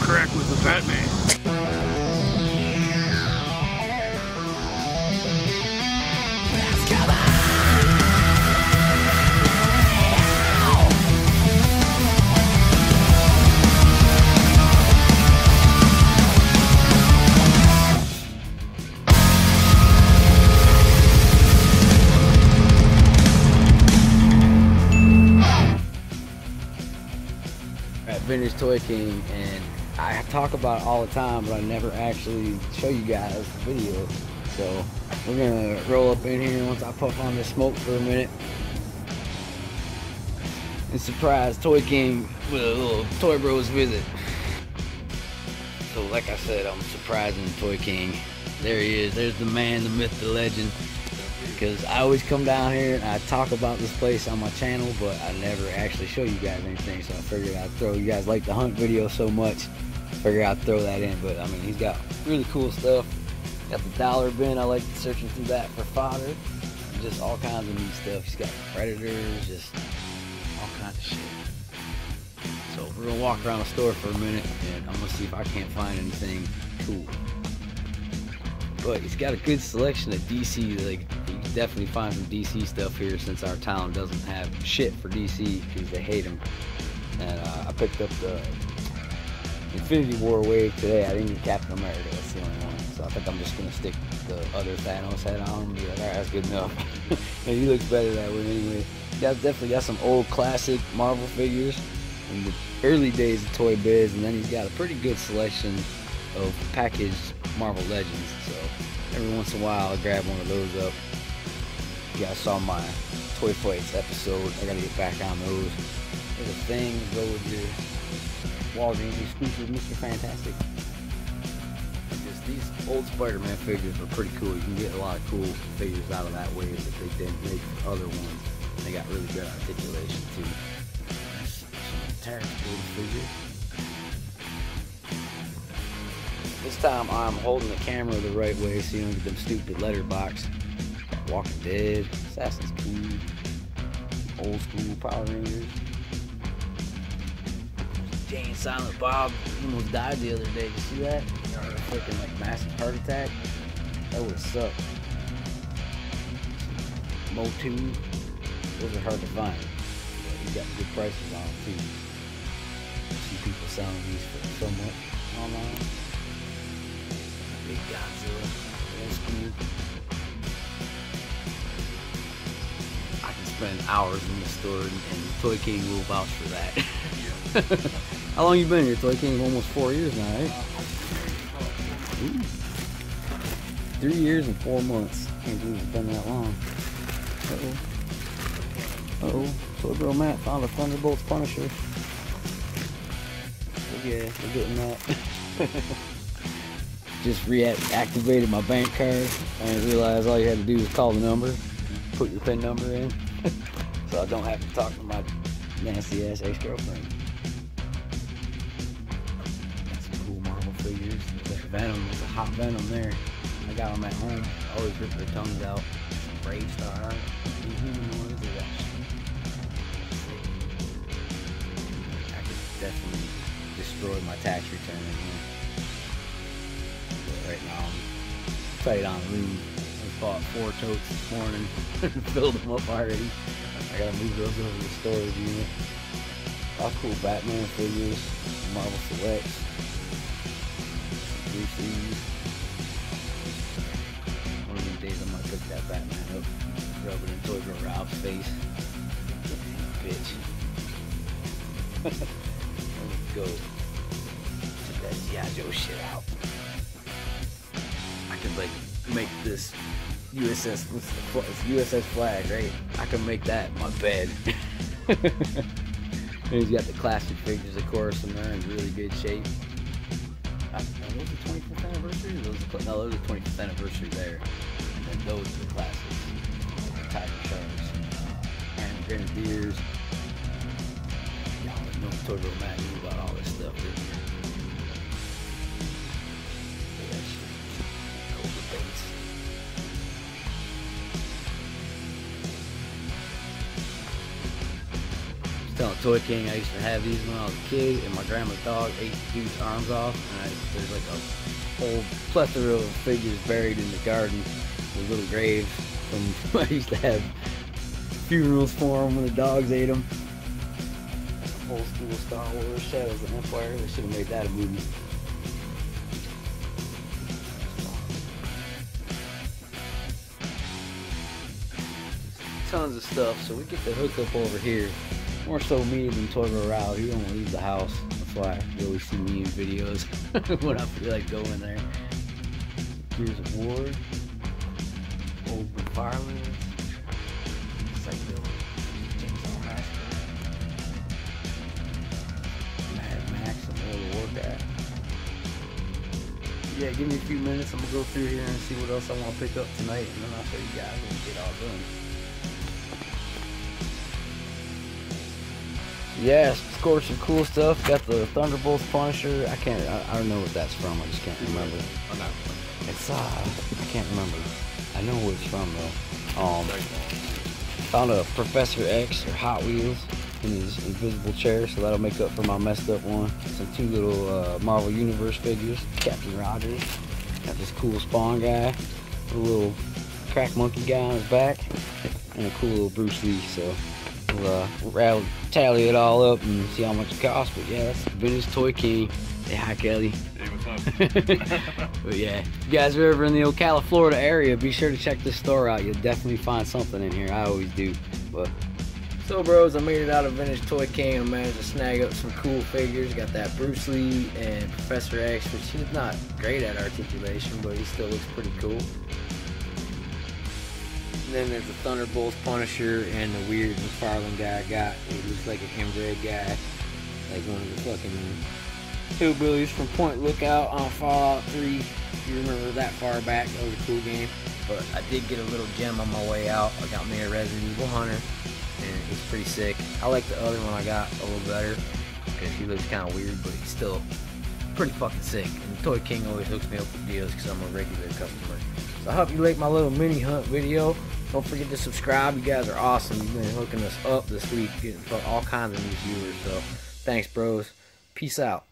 crack with the Batman. at Vintage Toy King, and I talk about it all the time, but I never actually show you guys the video. So we're gonna roll up in here once I puff on this smoke for a minute. And surprise Toy King with a little Toy Bros visit. So like I said, I'm surprising Toy King. There he is. There's the man, the myth, the legend. Because I always come down here and I talk about this place on my channel, but I never actually show you guys anything. So I figured I'd throw you guys like the hunt video so much. Figured I'd throw that in. But I mean, he's got really cool stuff. Got the dollar bin. I like searching through that for fodder. Just all kinds of neat stuff. He's got predators, just all kinds of shit. So we're gonna walk around the store for a minute and I'm gonna see if I can't find anything cool. But he's got a good selection of DC. Like definitely find some DC stuff here since our town doesn't have shit for DC because they hate them. And uh, I picked up the Infinity War wave today. I didn't get Captain America. That's the only one. So I think I'm just gonna stick the other Thanos head on and be like, all right, that's good enough. and he looks better that way anyway. He's definitely got some old classic Marvel figures in the early days of Toy Biz, and then he's got a pretty good selection of packaged Marvel Legends. So every once in a while, I'll grab one of those up. You guys saw my Toy Fights episode. I gotta get back on those. There's a thing go with your Walgreens exclusive Mr. Fantastic. Just these old Spider-Man figures are pretty cool. You can get a lot of cool figures out of that wave that they didn't make other ones. They got really good articulation too. Some Terrence figures. This time I'm holding the camera the right way so you don't get them stupid letterbox. Walking Dead, Assassin's Creed, old school Power Rangers. Jay and Silent Bob almost died the other day. You see that? Freaking like massive heart attack. That would suck. Motu. Those are hard to find. You got good prices on too. See people selling these for so much online. Big Godzilla, old school. I spend hours in the store, and, and Toy King will vouch for that. How long you been here, Toy King? Almost four years now, right? Ooh. Three years and four months. Can't believe it's been that long. Uh oh. Uh oh. Toy Bro Matt found a Thunderbolts Punisher. Oh yeah, we're getting that. just reactivated my bank card and realized all you had to do was call the number, put your PIN number in, so I don't have to talk to my nasty ass ex girlfriend. Got some cool Marvel figures. Venom, there's a hot Venom there. I got them at home. Always rip their tongues out. BraveStarr, Inhumanoids, they got I could definitely destroy my tax return. But right now I'm on loot. Bought four totes this morning and filled them up already. I gotta move those over to the storage unit. All cool Batman figures, Marvel Selects, DCs. One of these days I'm gonna cook that Batman up, rub it in Toy Bro Rob's face. Bitch. Let's go. Check that G.I. Joe shit out. I could like make this USS USS flag, right? I can make that my bed. and he's got the classic figures, of course, and they're in really good shape. Uh, I, are those the 25th anniversary? Those the, no, those are the 25th anniversary there. And then those are the classics. Tiger Sharks, uh, Iron Grenadiers. Y'all know Toy knew about all this stuff, Toy King. I used to have these when I was a kid, and my grandma's dog ate the dude's arms off. And I, there's like a whole plethora of figures buried in the garden with little graves from I used to have funerals for them when the dogs ate them. Old school Star Wars Shadows of Empire. They should have made that a movie. Tons of stuff, so we get the hookup over here. More so me than Toy Rowell. He don't leave the house. That's why you always see me in videos when I feel like going there. Here's a Ward. Old McFarlane. Psycho. Chainsaw Massacre. Mad Max World of Warcraft. Yeah, give me a few minutes. I'm gonna go through here and see what else I want to pick up tonight, and then I'll show you guys when we get all done. Yeah, scored some cool stuff. Got the Thunderbolts Punisher. I can't. I, I don't know what that's from. I just can't remember. Oh, no. It's uh, I can't remember. I know where it's from though. Um, found a Professor X or Hot Wheels in his invisible chair, so that'll make up for my messed up one. Some two little uh, Marvel Universe figures. Captain Rogers. Got this cool Spawn guy. A little crack monkey guy on his back, and a cool little Bruce Lee. So we'll uh, rattle, tally it all up and see how much it costs. But yeah, that's Vintage Toy King. Say hi, Kelly. Hey, what's up? but yeah, if you guys are ever in the Ocala, Florida area, be sure to check this store out. You'll definitely find something in here. I always do. But so, bros, I made it out of Vintage Toy King. I managed to snag up some cool figures. Got that Bruce Lee and Professor X, which he's not great at articulation, but he still looks pretty cool. Then there's the Thunderbolts Punisher and the weird McFarlane guy I got. He looks like an inbred guy, like one of the fucking hillbillies from Point Lookout on Fallout 3. If you remember that far back, that was a cool game. But I did get a little gem on my way out. I got me a Resident Evil Hunter, and it's pretty sick. I like the other one I got a little better because he looks kind of weird, but he's still pretty fucking sick. And Toy King always hooks me up with deals because I'm a regular customer. So I hope you like my little mini hunt video. Don't forget to subscribe. You guys are awesome. You've been hooking us up this week, getting all kinds of new viewers. So thanks, bros. Peace out.